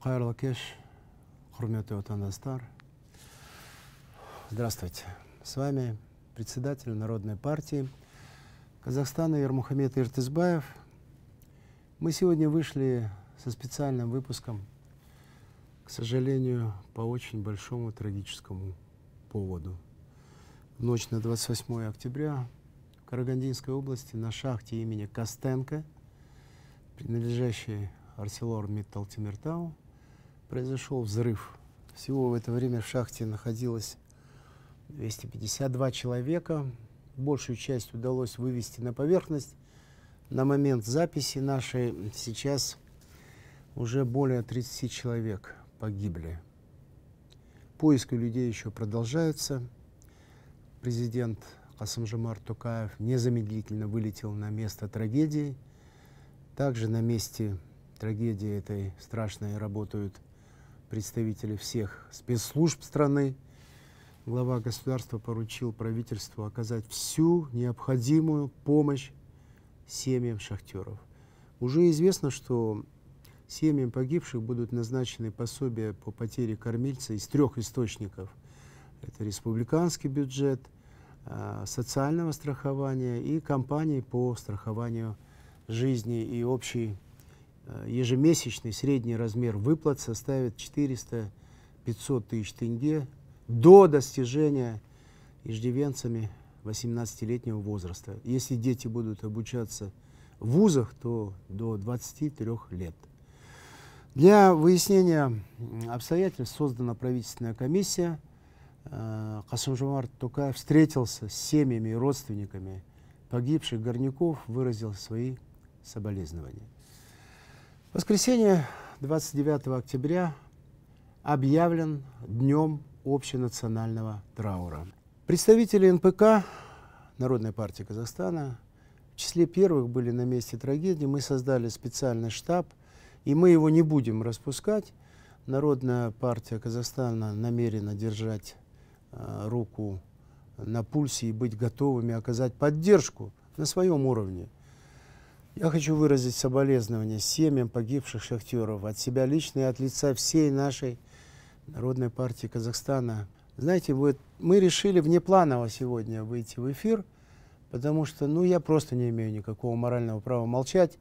қайырлы кеш құрметті отандастар здравствуйте. С вами председатель народной партии казахстана ермухамед иртызбаев. Мы сегодня вышли со специальным выпуском к сожалению по очень большому трагическому поводу. В ночь на 28 октября в Карагандинской области на шахте имени Костенко принадлежащей Арселор Миттал Тимиртау, произошел взрыв. Всего в это время в шахте находилось 252 человека. Большую часть удалось вывести на поверхность. На момент записи нашей сейчас уже более 30 человек погибли. Поиски людей еще продолжаются. Президент Касымжамар Тукаев незамедлительно вылетел на место трагедии. Также на месте трагедии этой страшной работают представители всех спецслужб страны. Глава государства поручил правительству оказать всю необходимую помощь семьям шахтеров. Уже известно, что семьям погибших будут назначены пособия по потере кормильца из трех источников. Это республиканский бюджет, а, социального страхования и компании по страхованию жизни и общей ежемесячный средний размер выплат составит 400-500 тысяч тенге до достижения иждивенцами 18-летнего возраста. Если дети будут обучаться в вузах, то до 23 лет. Для выяснения обстоятельств создана правительственная комиссия. Э, Касымжумар Тукаев встретился с семьями и родственниками погибших горняков, выразил свои соболезнования. Воскресенье 29 октября объявлен днем общенационального траура. Представители НПК, Народной партии Казахстана, в числе первых были на месте трагедии. Мы создали специальный штаб, и мы его не будем распускать. Народная партия Казахстана намерена держать э, руку на пульсе и быть готовыми оказать поддержку на своем уровне – я хочу выразить соболезнования семьям погибших шахтеров от себя лично и от лица всей нашей Народной партии Казахстана. Знаете, вот мы решили внепланово сегодня выйти в эфир, потому что ну, я просто не имею никакого морального права молчать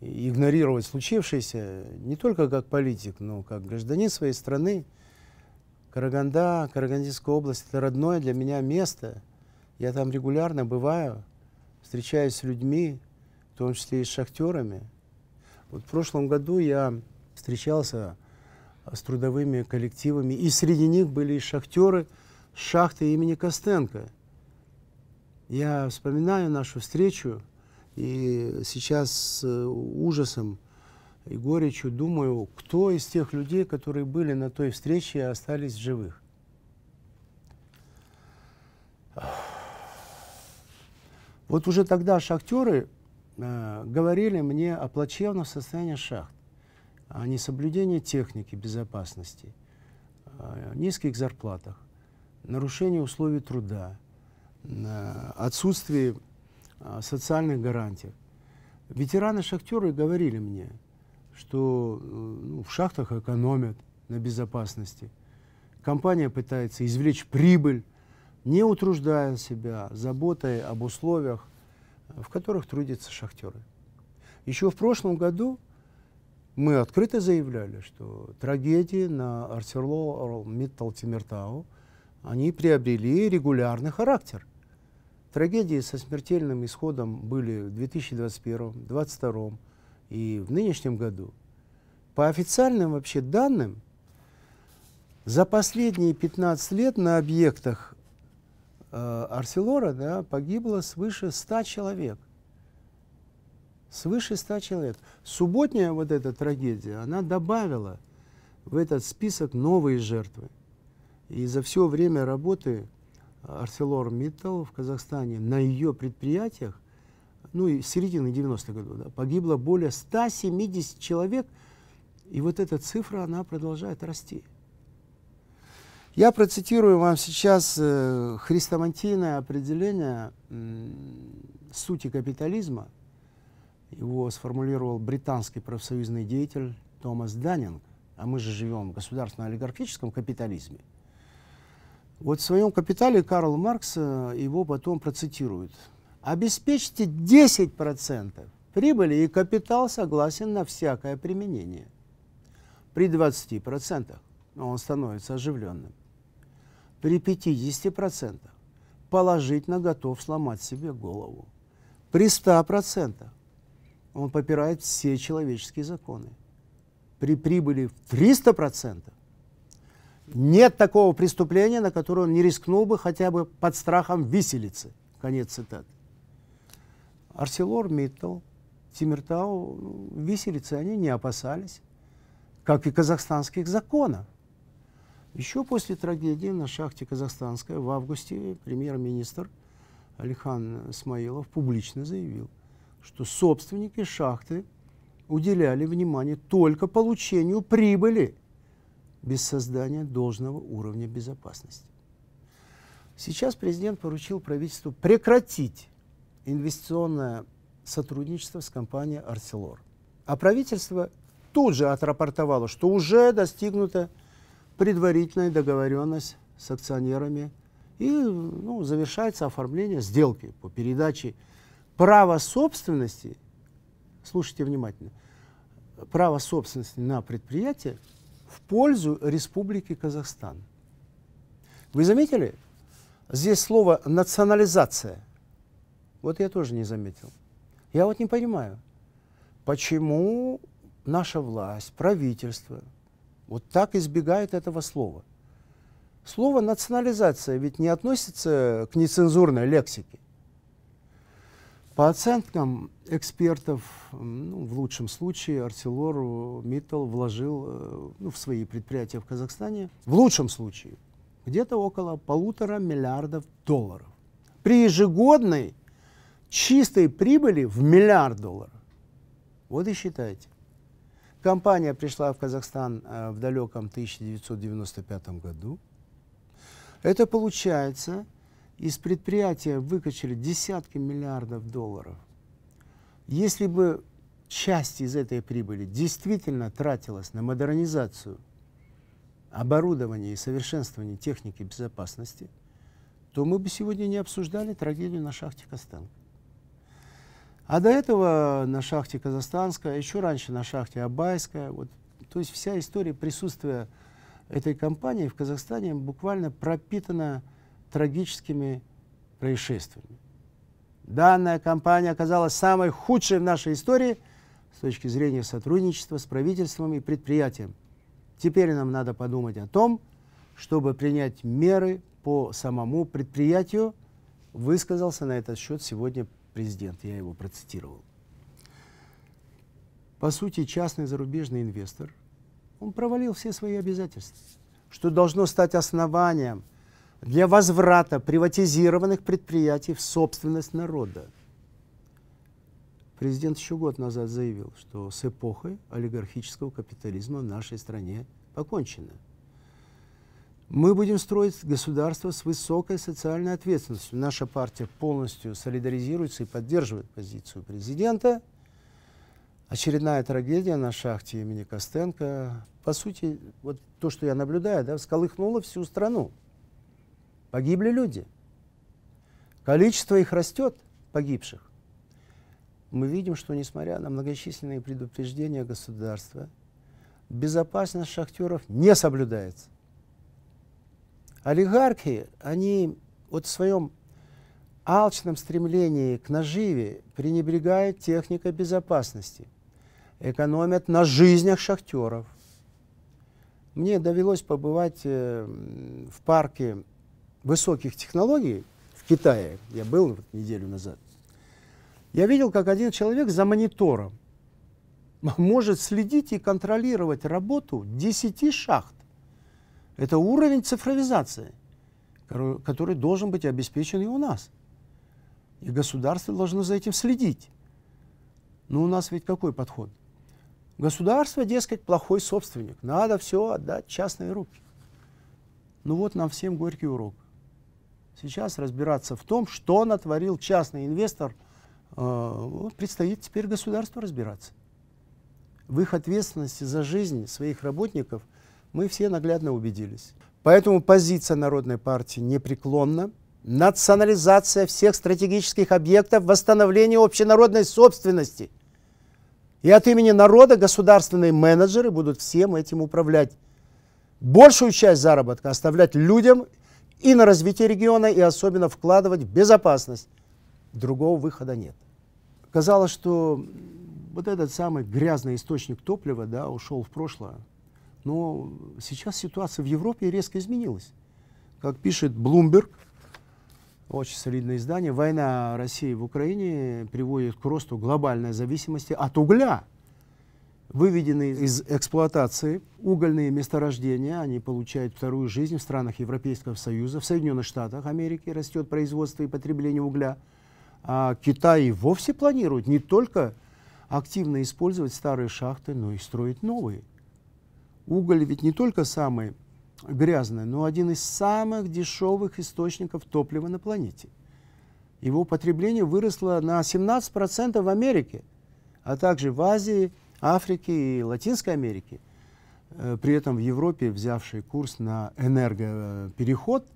и игнорировать случившееся, не только как политик, но как гражданин своей страны. Караганда, Карагандинская область – это родное для меня место. Я там регулярно бываю, встречаюсь с людьми, в том числе и с шахтерами. Вот в прошлом году я встречался с трудовыми коллективами, и среди них были и шахтеры шахты имени Костенко. Я вспоминаю нашу встречу, и сейчас с ужасом и горечью думаю, кто из тех людей, которые были на той встрече, остались живых. Вот уже тогда шахтеры Э, говорили мне о плачевном состоянии шахт, о несоблюдении техники безопасности, о низких зарплатах, нарушении условий труда, отсутствии э, социальных гарантий. Ветераны-шахтеры говорили мне, что э, ну, в шахтах экономят на безопасности. Компания пытается извлечь прибыль, не утруждая себя заботой об условиях в которых трудятся шахтеры. Еще в прошлом году мы открыто заявляли, что трагедии на Арсерло Миттал Тимиртау, они приобрели регулярный характер. Трагедии со смертельным исходом были в 2021, 2022 и в нынешнем году. По официальным вообще данным, за последние 15 лет на объектах Арселора да, погибло свыше 100 человек. Свыше 100 человек. Субботняя вот эта трагедия, она добавила в этот список новые жертвы. И за все время работы Арселор Миттал в Казахстане на ее предприятиях, ну и с середины 90-х годов, да, погибло более 170 человек, и вот эта цифра, она продолжает расти. Я процитирую вам сейчас э, хрестоматийное определение сути капитализма. Его сформулировал британский профсоюзный деятель Томас Даннинг. а мы же живем в государственно-олигархическом капитализме, вот в своем «Капитале» Карл Маркс э, его потом процитирует. «Обеспечьте 10% прибыли, и капитал согласен на всякое применение. При 20% он становится оживленным. При 50% положительно готов сломать себе голову. При 100% он попирает все человеческие законы. При прибыли в 300% нет такого преступления, на которое он не рискнул бы хотя бы под страхом виселицы. Конец цитаты. Арселор Миттл, Тимиртау, ну, виселицы они не опасались, как и казахстанских законов. Еще после трагедии на шахте Казахстанской в августе премьер-министр Алихан Смаилов публично заявил, что собственники шахты уделяли внимание только получению прибыли без создания должного уровня безопасности. Сейчас президент поручил правительству прекратить инвестиционное сотрудничество с компанией «Арселор». А правительство тут же отрапортовало, что уже достигнута предварительная договоренность с акционерами и ну, завершается оформление сделки по передаче права собственности, слушайте внимательно, право собственности на предприятие в пользу Республики Казахстан. Вы заметили? Здесь слово «национализация». Вот я тоже не заметил. Я вот не понимаю, почему наша власть, правительство вот так избегает этого слова. Слово «национализация» ведь не относится к нецензурной лексике. По оценкам экспертов, ну, в лучшем случае Арселор Миттал вложил э, ну, в свои предприятия в Казахстане, в лучшем случае, где-то около полутора миллиардов долларов. При ежегодной чистой прибыли в миллиард долларов. Вот и считайте. Компания пришла в Казахстан э, в далеком 1995 году. Это получается из предприятия выкачали десятки миллиардов долларов. Если бы часть из этой прибыли действительно тратилась на модернизацию оборудования и совершенствование техники безопасности, то мы бы сегодня не обсуждали трагедию на шахте Костенко. А до этого на шахте Казахстанская, еще раньше на шахте Абайская, вот, то есть вся история присутствия этой компании в Казахстане буквально пропитана трагическими происшествиями. Данная компания оказалась самой худшей в нашей истории с точки зрения сотрудничества с правительством и предприятием. Теперь нам надо подумать о том, чтобы принять меры по самому предприятию, высказался на этот счет сегодня президент, я его процитировал. По сути, частный зарубежный инвестор, он провалил все свои обязательства, что должно стать основанием – для возврата приватизированных предприятий в собственность народа. Президент еще год назад заявил, что с эпохой олигархического капитализма в нашей стране покончено. Мы будем строить государство с высокой социальной ответственностью. Наша партия полностью солидаризируется и поддерживает позицию президента. Очередная трагедия на шахте имени Костенко, по сути, вот то, что я наблюдаю, да, всколыхнула всю страну. Погибли люди. Количество их растет, погибших. Мы видим, что несмотря на многочисленные предупреждения государства, безопасность шахтеров не соблюдается. Олигархи, они вот в своем алчном стремлении к наживе пренебрегают техникой безопасности, экономят на жизнях шахтеров. Мне довелось побывать э, в парке высоких технологий в Китае, я был вот неделю назад, я видел, как один человек за монитором может следить и контролировать работу 10 шахт. Это уровень цифровизации, который должен быть обеспечен и у нас. И государство должно за этим следить. Но у нас ведь какой подход? Государство, дескать, плохой собственник. Надо все отдать в частные руки. Ну вот нам всем горький урок сейчас разбираться в том, что натворил частный инвестор. Э, предстоит теперь государству разбираться. в их ответственности за жизнь своих работников мы все наглядно убедились. Поэтому позиция Народной партии непреклонна. Национализация всех стратегических объектов, восстановление общенародной собственности. И от имени народа государственные менеджеры будут всем этим управлять. Большую часть заработка оставлять людям и на развитие региона, и особенно вкладывать в безопасность. Другого выхода нет. Казалось, что вот этот самый грязный источник топлива да, ушел в прошлое. Но сейчас ситуация в Европе резко изменилась. Как пишет Bloomberg, очень солидное издание, война России в Украине приводит к росту глобальной зависимости от угля. Выведенные из эксплуатации угольные месторождения, они получают вторую жизнь в странах Европейского Союза. В Соединенных Штатах Америки растет производство и потребление угля. А Китай вовсе планирует не только активно использовать старые шахты, но и строить новые. Уголь ведь не только самый грязный, но один из самых дешевых источников топлива на планете. Его потребление выросло на 17% в Америке, а также в Азии, Африке и Латинской Америке. Э, при этом в Европе, взявший курс на энергопереход,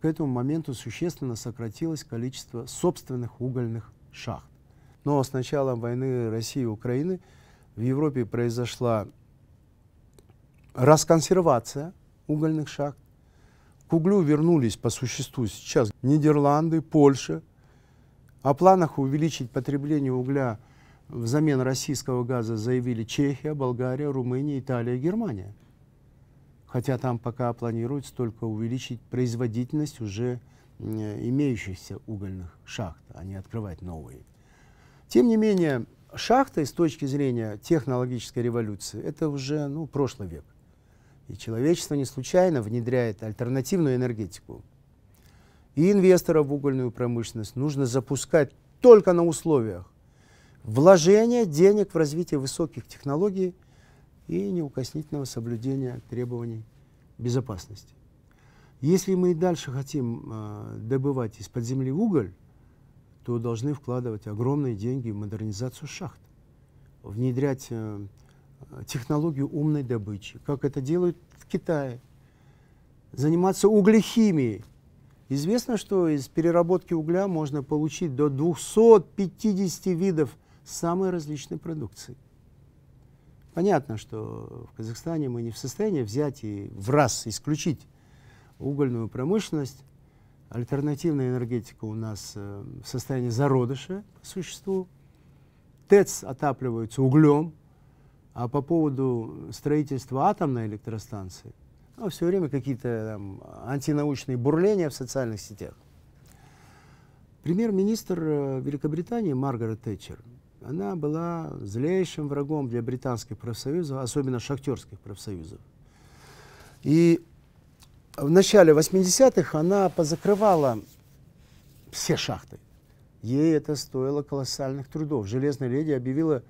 к этому моменту существенно сократилось количество собственных угольных шахт. Но с началом войны России и Украины в Европе произошла расконсервация угольных шахт. К углю вернулись по существу сейчас Нидерланды, Польша. О планах увеличить потребление угля взамен российского газа заявили Чехия, Болгария, Румыния, Италия, Германия. Хотя там пока планируется только увеличить производительность уже имеющихся угольных шахт, а не открывать новые. Тем не менее, шахты с точки зрения технологической революции это уже ну, прошлый век. И человечество не случайно внедряет альтернативную энергетику. И инвесторов в угольную промышленность нужно запускать только на условиях вложения денег в развитие высоких технологий и неукоснительного соблюдения требований безопасности. Если мы и дальше хотим э, добывать из-под земли уголь, то должны вкладывать огромные деньги в модернизацию шахт, внедрять э, технологию умной добычи, как это делают в Китае, заниматься углехимией. Известно, что из переработки угля можно получить до 250 видов самой различной продукции. Понятно, что в Казахстане мы не в состоянии взять и в раз исключить угольную промышленность. Альтернативная энергетика у нас э, в состоянии зародыша по существу. ТЭЦ отапливаются углем, а по поводу строительства атомной электростанции, ну, все время какие-то антинаучные бурления в социальных сетях. Премьер-министр э, Великобритании Маргарет Тэтчер, она была злейшим врагом для британских профсоюзов, особенно шахтерских профсоюзов. И в начале 80-х она позакрывала все шахты. Ей это стоило колоссальных трудов. Железная леди объявила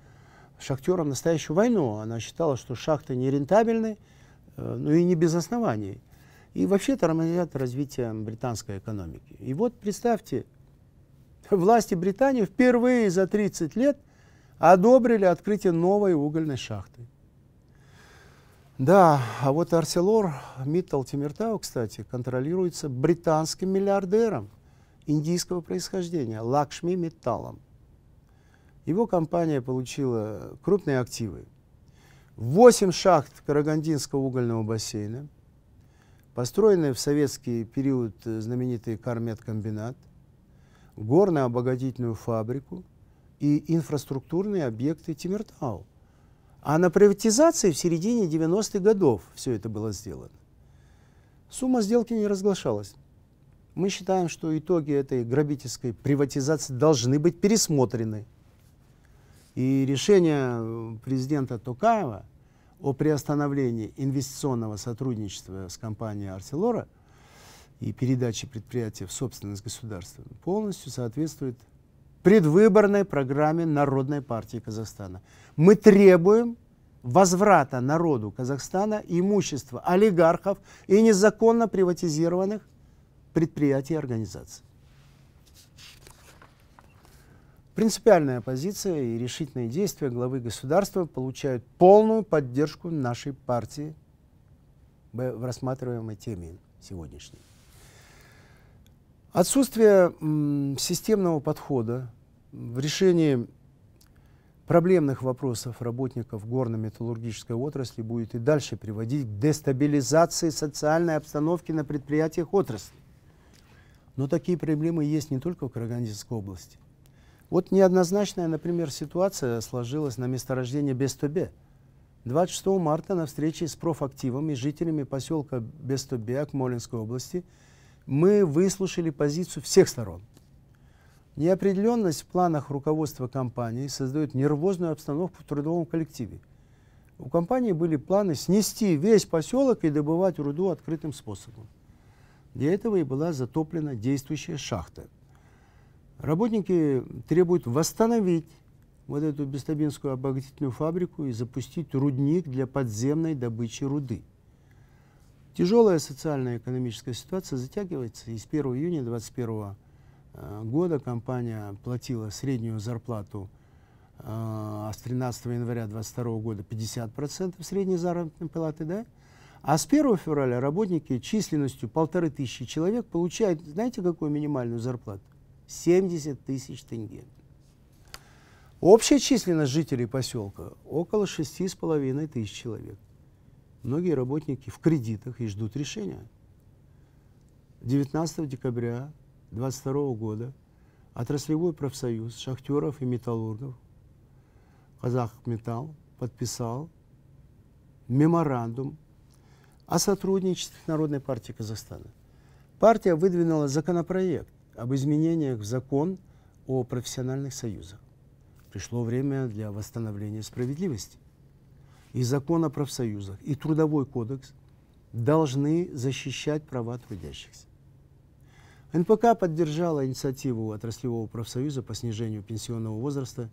шахтерам настоящую войну. Она считала, что шахты нерентабельны, э, ну и не без оснований. И вообще тормозят развитие британской экономики. И вот представьте, власти Британии впервые за 30 лет одобрили открытие новой угольной шахты. Да, а вот Арселор Миттал Тимиртау, кстати, контролируется британским миллиардером индийского происхождения Лакшми Митталом. Его компания получила крупные активы. Восемь шахт Карагандинского угольного бассейна, построенный в советский период знаменитый Карметкомбинат, горно-обогатительную фабрику и инфраструктурные объекты Тимиртау. А на приватизации в середине 90-х годов все это было сделано. Сумма сделки не разглашалась. Мы считаем, что итоги этой грабительской приватизации должны быть пересмотрены – и решение э, президента Токаева о приостановлении инвестиционного сотрудничества с компанией «Арселора» и передаче предприятия в собственность государства полностью соответствует предвыборной программе Народной партии Казахстана. Мы требуем возврата народу Казахстана имущества олигархов и незаконно приватизированных предприятий и организаций. Принципиальная позиция и решительные действия главы государства получают полную поддержку нашей партии в рассматриваемой теме сегодняшней. Отсутствие системного подхода в решении проблемных вопросов работников горно-металлургической отрасли будет и дальше приводить к дестабилизации социальной обстановки на предприятиях отрасли. Но такие проблемы есть не только в Карагандинской области. Вот неоднозначная, например, ситуация сложилась на месторождении Бестобе. 26 марта на встрече с профактивом и жителями поселка Бестобе Акмолинской области мы выслушали позицию всех сторон. Неопределенность в планах руководства компании создает нервозную обстановку в трудовом коллективе. У компании были планы снести весь поселок и добывать руду открытым способом. Для этого и была затоплена действующая шахта – Работники требуют восстановить вот эту Бестабинскую обогатительную фабрику и запустить рудник для подземной добычи руды. Тяжелая социальная экономическая ситуация затягивается, и с 1 июня 2021 э, года компания платила среднюю зарплату, а с 13 января 2022 года 50% средней заработной платы, да? А с 1 февраля работники численностью полторы тысячи человек получают, знаете, какую минимальную зарплату? 70 тысяч тенге. Общая численность жителей поселка около 6,5 тысяч человек. Многие работники в кредитах и ждут решения. 19 декабря 2022 года отраслевой профсоюз шахтеров и металлургов Казахметалл подписал меморандум о сотрудничестве Народной партией Казахстана. Партия выдвинула законопроект об изменениях в закон о профессиональных союзах. Пришло время для восстановления справедливости. И закон о профсоюзах, и трудовой кодекс должны защищать права трудящихся. НПК поддержала инициативу отраслевого профсоюза по снижению пенсионного возраста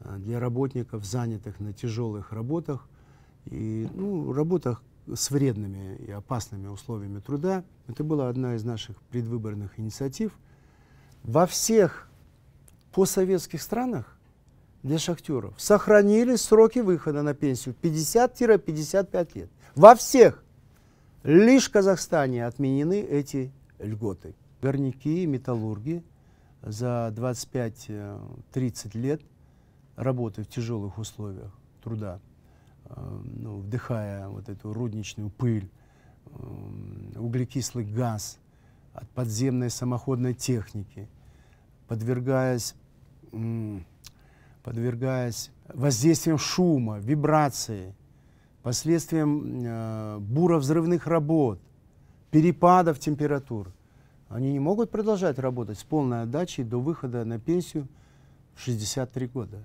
э, для работников, занятых на тяжелых работах и ну, работах с вредными и опасными условиями труда. Это была одна из наших предвыборных инициатив – во всех постсоветских странах для шахтеров сохранились сроки выхода на пенсию 50-55 лет. Во всех. Лишь в Казахстане отменены эти льготы. Горняки и металлурги за 25-30 лет работы в тяжелых условиях труда, э, ну, вдыхая вот эту рудничную пыль, э, углекислый газ – от подземной самоходной техники, подвергаясь, подвергаясь воздействием шума, вибрации, последствиям э, буровзрывных работ, перепадов температур. Они не могут продолжать работать с полной отдачей до выхода на пенсию в 63 года.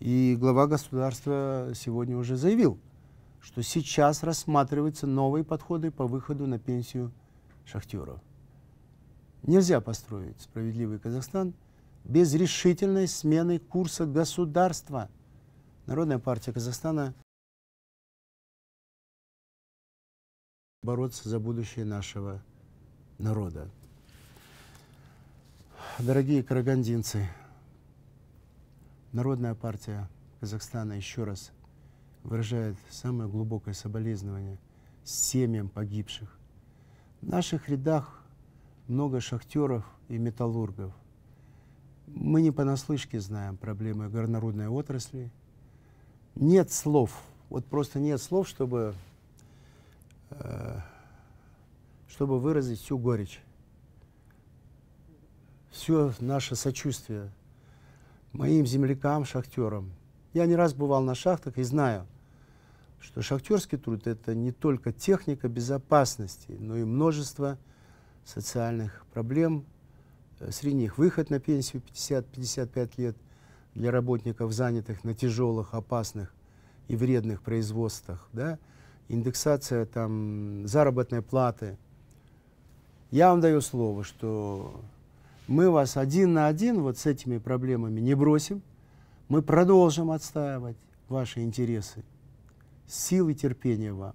И глава государства сегодня уже заявил, что сейчас рассматриваются новые подходы по выходу на пенсию шахтеров. Нельзя построить справедливый Казахстан без решительной смены курса государства. Народная партия Казахстана бороться за будущее нашего народа. Дорогие карагандинцы, Народная партия Казахстана еще раз выражает самое глубокое соболезнование семьям погибших. В наших рядах много шахтеров и металлургов. Мы не понаслышке знаем проблемы горнорудной отрасли. Нет слов, вот просто нет слов, чтобы, э, чтобы выразить всю горечь, все наше сочувствие моим землякам, шахтерам. Я не раз бывал на шахтах и знаю, что шахтерский труд – это не только техника безопасности, но и множество социальных проблем. Э, среди них выход на пенсию 50-55 лет для работников, занятых на тяжелых, опасных и вредных производствах, да? индексация там, заработной платы. Я вам даю слово, что мы вас один на один вот с этими проблемами не бросим, мы продолжим отстаивать ваши интересы. Силы терпения вам.